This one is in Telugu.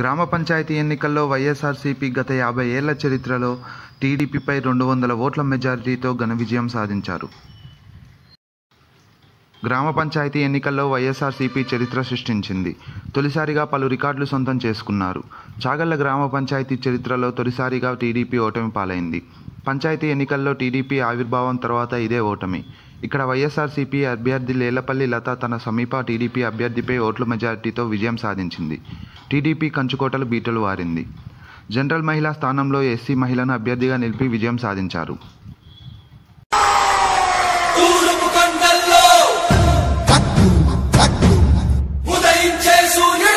గ్రామ పంచాయతీ ఎన్నికల్లో వైఎస్ఆర్సీపీ గత యాభై ఏళ్ళ చరిత్రలో టీడీపీపై రెండు వందల ఓట్ల మెజారిటీతో ఘన విజయం సాధించారు. గ్రామ పంచాయతీ ఎన్నికల్లో వైఎస్ఆర్సీపీ చరిత్ర సృష్టించింది. తొలిసారిగా పలు రికార్డులు సొంతం చేసుకున్నారు. చాగళ్ళ గ్రామ పంచాయతీ చరిత్రలో తొలిసారిగా టీడీపీ ఓటమి పాలైంది. పంచాయతీ ఎన్నికల్లో టీడీపీ ఆవిర్భావం తర్వాత ఇదే ఓటమి. ఇక్కడ వైఎస్ఆర్సీపీ అభ్యర్థి లేలపల్లి లత తన సమీప టీడీపీ అభ్యర్థిపై ఓట్ల మెజారిటీతో విజయం సాధించింది. టీడీపీ కంచుకోటలు బీటలు వారింది. జనరల్ మహిళా స్థానంలో ఎస్సీ మహిళను అభ్యర్థిగా నిలిపి విజయం సాధించారు. Jesús.